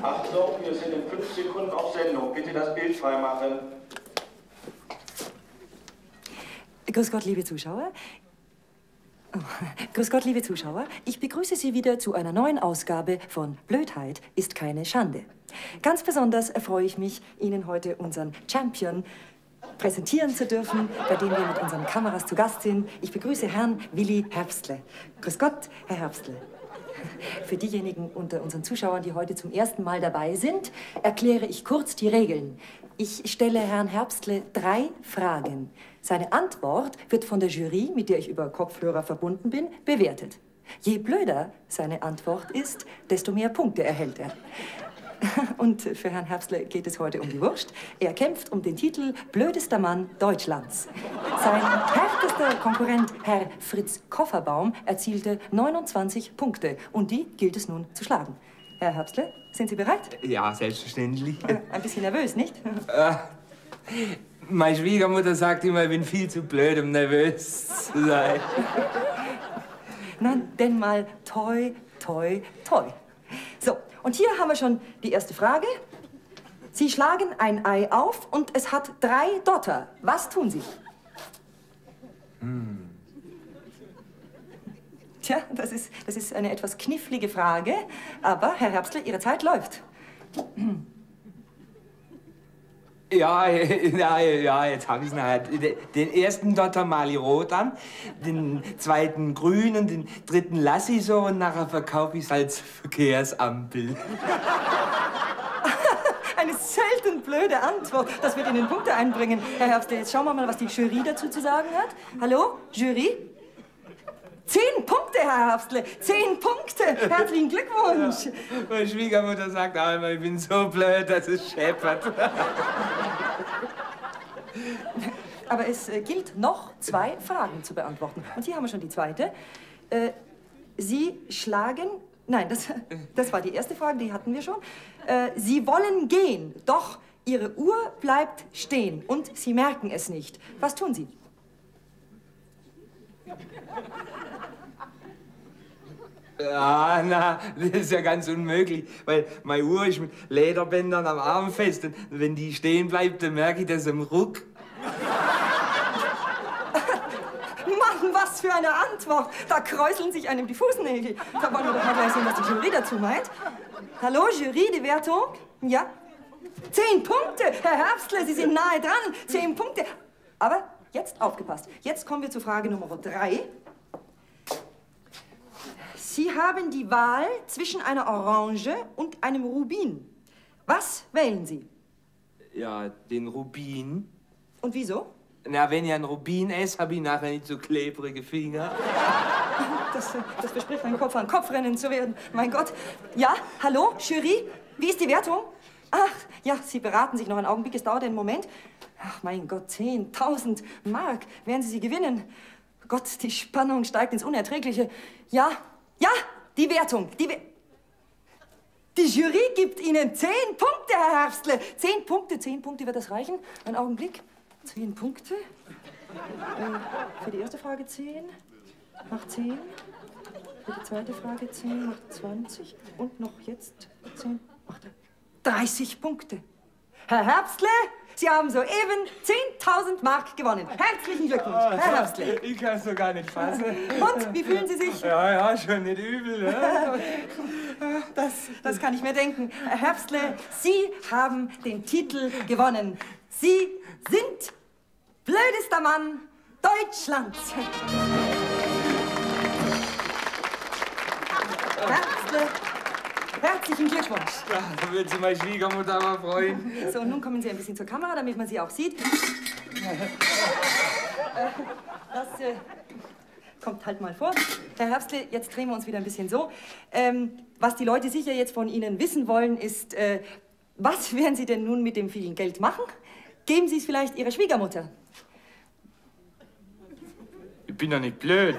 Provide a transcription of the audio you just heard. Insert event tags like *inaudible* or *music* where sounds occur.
Achtung, wir sind in fünf Sekunden auf Sendung. Bitte das Bild freimachen. Grüß Gott, liebe Zuschauer. Oh, grüß Gott, liebe Zuschauer. Ich begrüße Sie wieder zu einer neuen Ausgabe von Blödheit ist keine Schande. Ganz besonders erfreue ich mich, Ihnen heute unseren Champion präsentieren zu dürfen, bei dem wir mit unseren Kameras zu Gast sind. Ich begrüße Herrn Willi Herbstle. Grüß Gott, Herr Herbstle. Für diejenigen unter unseren Zuschauern, die heute zum ersten Mal dabei sind, erkläre ich kurz die Regeln. Ich stelle Herrn Herbstle drei Fragen. Seine Antwort wird von der Jury, mit der ich über Kopfhörer verbunden bin, bewertet. Je blöder seine Antwort ist, desto mehr Punkte erhält er. *laughs* Und für Herrn Herbstle geht es heute um die Wurst. Er kämpft um den Titel Blödester Mann Deutschlands. Sein härtester Konkurrent, Herr Fritz Kofferbaum, erzielte 29 Punkte. Und die gilt es nun zu schlagen. Herr Herbstle, sind Sie bereit? Ja, selbstverständlich. *laughs* Ein bisschen nervös, nicht? Äh, meine Schwiegermutter sagt immer, ich bin viel zu blöd, um nervös zu sein. Na, denn mal toi, toi, toi. Und hier haben wir schon die erste Frage. Sie schlagen ein Ei auf und es hat drei Dotter. Was tun Sie? Hm. Tja, das ist, das ist eine etwas knifflige Frage, aber Herr Herbstler, Ihre Zeit läuft. Ja, *laughs* ja, ja, jetzt habe ich es halt. Den ersten Dotter mali rot an, den zweiten grün und den dritten lasse ich so und nachher verkaufe ich es als Verkehrsampel. *laughs* Eine selten blöde Antwort. Das wird Ihnen Punkte einbringen. Herr Herbst, jetzt schauen wir mal, was die Jury dazu zu sagen hat. Hallo, Jury? Zehn Punkte, Herr Herbstle. Zehn Punkte. Herzlichen Glückwunsch. Ja. Meine Schwiegermutter sagt auch immer, ich bin so blöd, dass es scheppert. Aber es äh, gilt noch zwei Fragen zu beantworten. Und hier haben wir schon die zweite. Äh, Sie schlagen... Nein, das, das war die erste Frage, die hatten wir schon. Äh, Sie wollen gehen, doch Ihre Uhr bleibt stehen und Sie merken es nicht. Was tun Sie? Ja, na, das ist ja ganz unmöglich, weil meine Uhr ist mit Lederbändern am Arm fest und wenn die stehen bleibt, dann merke ich das im Ruck. Mann, was für eine Antwort! Da kräuseln sich einem die Fußnägel. Da wollen wir doch mal gleich sehen, was die Jury dazu meint. Hallo, Jury, die Wertung? Ja? Zehn Punkte! Herr Herbstle, Sie sind nahe dran. Zehn Punkte. Aber jetzt aufgepasst. Jetzt kommen wir zu Frage Nummer drei. Sie haben die Wahl zwischen einer Orange und einem Rubin. Was wählen Sie? Ja, den Rubin. Und wieso? Na, wenn ich einen Rubin esse, habe ich nachher nicht so klebrige Finger. *laughs* Das, das verspricht ein Kopf an Kopfrennen zu werden. Mein Gott. Ja, hallo, Jury? Wie ist die Wertung? Ach, ja, Sie beraten sich noch einen Augenblick. Es dauert einen Moment. Ach, mein Gott, 10.000 Mark. Werden Sie sie gewinnen? Gott, die Spannung steigt ins Unerträgliche. Ja, die Wertung. Die, We die Jury gibt Ihnen zehn Punkte, Herr Herbstle. Zehn Punkte, zehn Punkte, wird das reichen? Ein Augenblick. Zehn Punkte. Äh, für die erste Frage zehn. Macht zehn. Für die zweite Frage zehn. Macht 20. Und noch jetzt zehn. Macht 30 Punkte. Herr Herbstle, Sie haben soeben 10.000 Mark gewonnen. Herzlichen Glückwunsch, oh, Herr Herbstle. Ich kann es doch gar nicht fassen. Und, wie fühlen Sie sich? Ja, ja, schon nicht übel. Ne? Das, das kann ich mir denken. Herr Herbstle, Sie haben den Titel gewonnen. Sie sind blödester Mann Deutschlands. Herbstle, Herzlichen Glückwunsch. Ja, da wird sich meine Schwiegermutter aber freuen. So, und nun kommen Sie ein bisschen zur Kamera, damit man Sie auch sieht. Das äh, kommt halt mal vor. Herr Herbstle, jetzt drehen wir uns wieder ein bisschen so. Ähm, was die Leute sicher jetzt von Ihnen wissen wollen, ist, äh, was werden Sie denn nun mit dem vielen Geld machen? Geben Sie es vielleicht Ihrer Schwiegermutter? Ich bin doch nicht blöd.